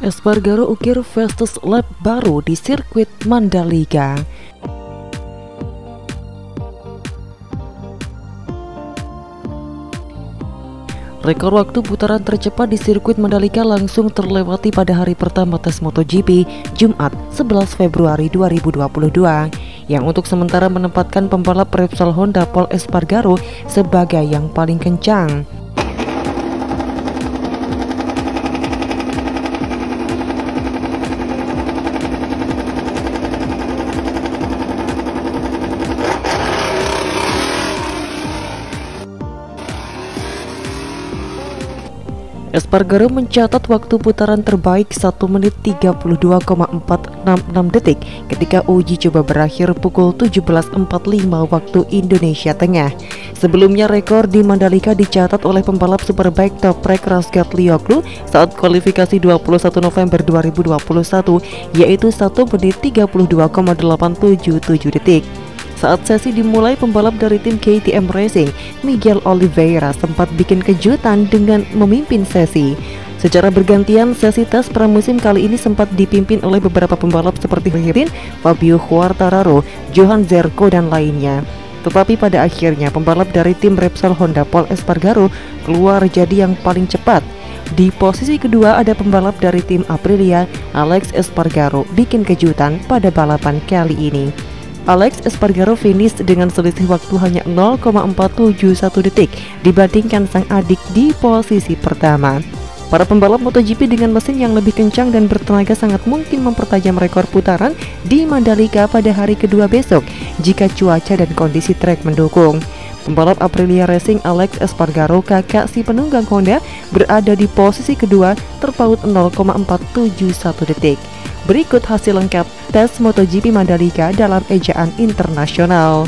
Espargaro ukir Festus Lab baru di sirkuit Mandalika. Rekor waktu putaran tercepat di sirkuit Mandalika langsung terlewati pada hari pertama tes MotoGP, Jumat 11 Februari 2022, yang untuk sementara menempatkan pembalap Repsol Honda Paul Espargaro sebagai yang paling kencang. Espargaro mencatat waktu putaran terbaik 1 menit 32,466 detik ketika uji coba berakhir pukul 17.45 waktu Indonesia Tengah. Sebelumnya rekor di Mandalika dicatat oleh pembalap superbike top track Rasgat Lioglu saat kualifikasi 21 November 2021 yaitu 1 menit 32,877 detik. Saat sesi dimulai, pembalap dari tim KTM Racing, Miguel Oliveira sempat bikin kejutan dengan memimpin sesi. Secara bergantian, sesi tes pramusim kali ini sempat dipimpin oleh beberapa pembalap seperti Hirin, Fabio Quartararo, Johan Zerko, dan lainnya. Tetapi pada akhirnya pembalap dari tim Repsol Honda Paul Espargaro keluar jadi yang paling cepat. Di posisi kedua ada pembalap dari tim Aprilia, Alex Espargaro, bikin kejutan pada balapan kali ini. Alex Espargaro finish dengan selisih waktu hanya 0,471 detik dibandingkan sang adik di posisi pertama. Para pembalap MotoGP dengan mesin yang lebih kencang dan bertenaga sangat mungkin mempertajam rekor putaran di Mandalika pada hari kedua besok jika cuaca dan kondisi trek mendukung. Pembalap Aprilia Racing Alex Espargaro kakak si penunggang Honda berada di posisi kedua terpaut 0,471 detik. Berikut hasil lengkap tes MotoGP Mandalika dalam ejaan internasional.